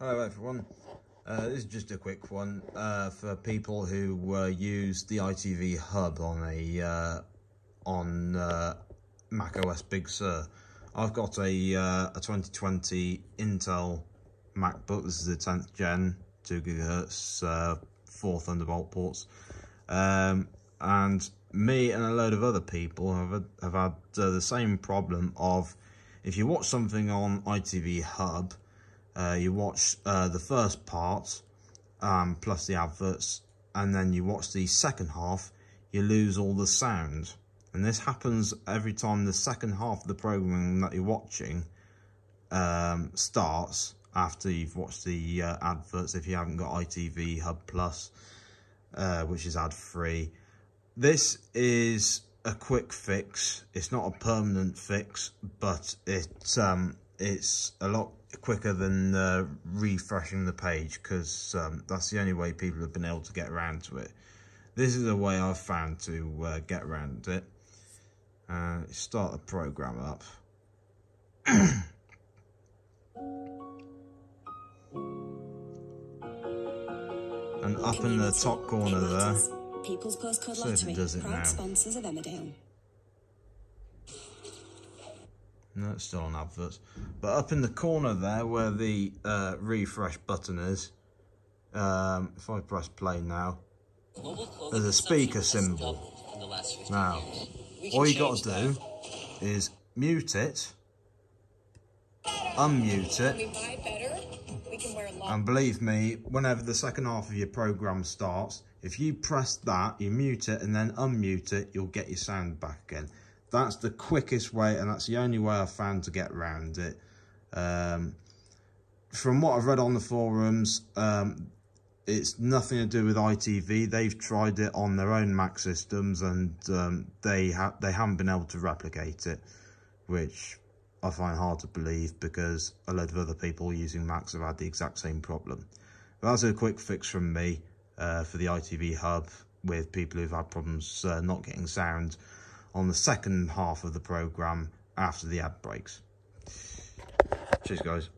Hello everyone. Uh, this is just a quick one uh, for people who uh, use the ITV Hub on a uh, on uh, Mac OS Big Sur. I've got a uh, a 2020 Intel MacBook. This is the 10th gen, two gigahertz, four Thunderbolt ports, um, and me and a load of other people have have had the same problem of if you watch something on ITV Hub uh, you watch uh, the first part um, plus the adverts and then you watch the second half you lose all the sound. And this happens every time the second half of the programming that you're watching um, starts after you've watched the uh, adverts if you haven't got ITV Hub Plus uh, which is ad free this is a quick fix. It's not a permanent fix but it um, it's a lot quicker than uh, refreshing the page because um, that's the only way people have been able to get around to it. This is a way I've found to uh, get around it. Uh, start the program up. and up in the top corner there, People's Postcode Lottery, does it now. No, it's still on adverts. But up in the corner there where the uh, refresh button is, um, if I press play now, there's a speaker symbol. Now, all you got to do is mute it, unmute it, and believe me, whenever the second half of your program starts, if you press that, you mute it and then unmute it, you'll get your sound back again that's the quickest way and that's the only way I've found to get around it. Um, from what I've read on the forums, um, it's nothing to do with ITV. They've tried it on their own Mac systems and um, they, ha they haven't been able to replicate it, which I find hard to believe because a lot of other people using Macs have had the exact same problem. But that's a quick fix from me uh, for the ITV Hub with people who've had problems uh, not getting sound on the second half of the programme after the ad breaks. Cheers, guys.